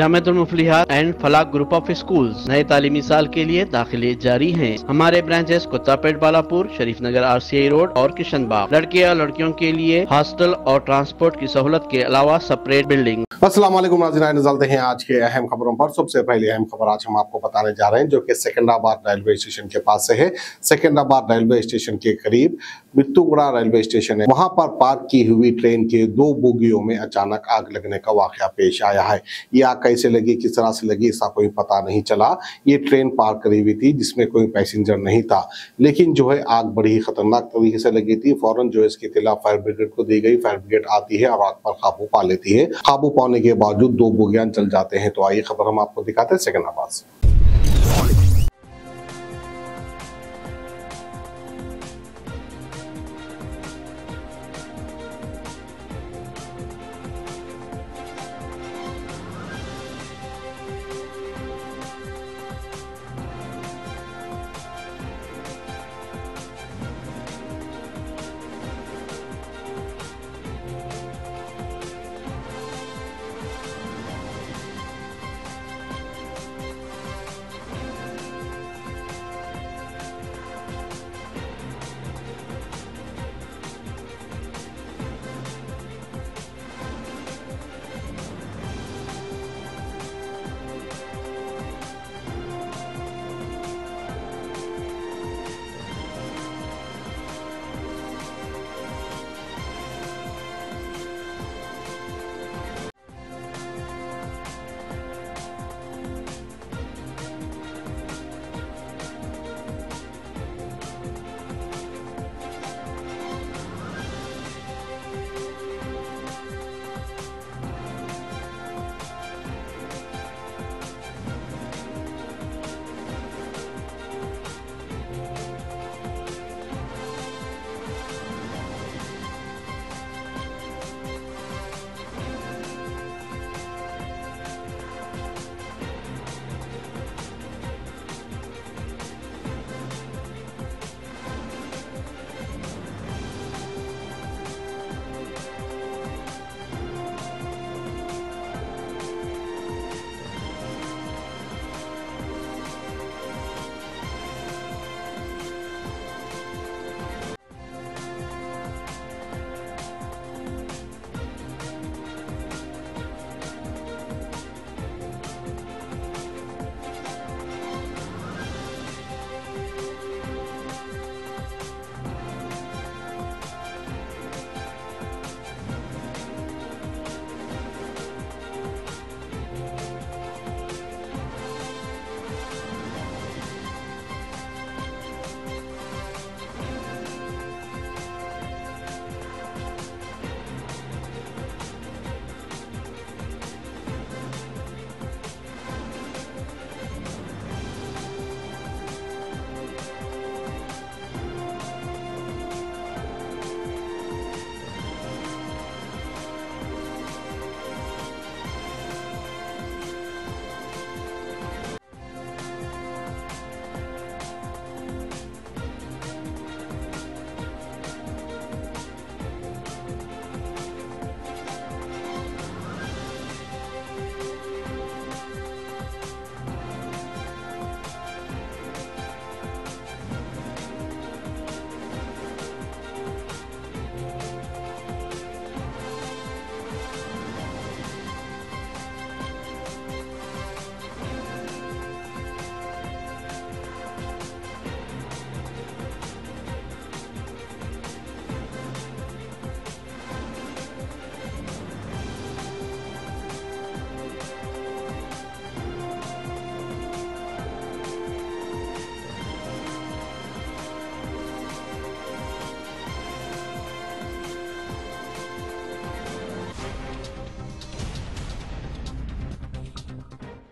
Jamatul Muflihat and Falak group of schools नए तालीमी साल के लिए दाखिले जारी हैं। हमारे branches Kuttapet, Balapur Sharif Nagar R C I road और किशन बाग लड़के और लड़कियों के लिए हॉस्टल और ट्रांसपोर्ट की सहूलत के अलावा सेपरेट बिल्डिंग असलम नजरते हैं आज के अहम खबरों पर। सबसे पहले अहम खबर आज हम आपको बताने जा रहे हैं, जो कि सिकंदराबाद रेलवे स्टेशन के पास से है। सिकंदराबाद रेलवे स्टेशन के करीब बित्तुगुड़ा रेलवे स्टेशन है। वहाँ पर पार्क की हुई ट्रेन के दो बोगियों में अचानक आग लगने का वाक़ पेश आया है। ये आग कैसे लगी, किस तरह से लगी ऐसा कोई पता नहीं चला। ये ट्रेन पार करी हुई थी, जिसमें कोई पैसेंजर नहीं था। लेकिन जो है, आग बड़ी खतरनाक तरीके से लगी थी। फ़ौरन जो है, इसकी इतला फायर ब्रिगेड को दी गई। फायर ब्रिगेड आती है, और आग पर काबू पा लेती है। काबू पाने के बावजूद दो बोगियान चल जाते हैं। तो आइए खबर हम आपको दिखाते हैं सिकंदराबाद से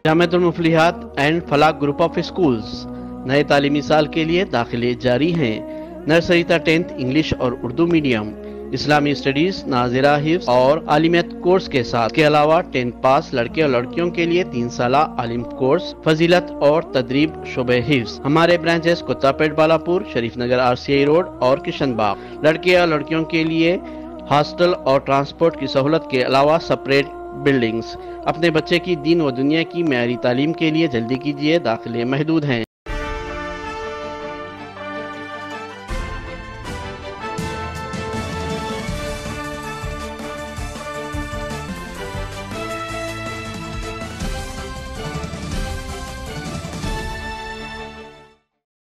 Jamatul Muflihat and Falak group of schools नए तालीमी साल के लिए दाखिले जारी हैं। नर्सरी तक टेंथ इंग्लिश और उर्दू मीडियम, इस्लामी स्टडीज़, नाजिरा हिफ्स और आलिमियत कोर्स के साथ। के अलावा टेंथ पास लड़के और लड़कियों के लिए तीन साल आलिम कोर्स, फजीलत और तदरीब शुबे हिफ्स हमारे branches Kuttapet Balapur Sharif Nagar R C I road और किशन बाग लड़के और लड़कियों के लिए हॉस्टल और ट्रांसपोर्ट की सहूलत के अलावा सेपरेट बिल्डिंग्स अपने बच्चे की दीन व दुनिया की मैारी तालीम के लिए जल्दी कीजिए, दाखिले महदूद हैं।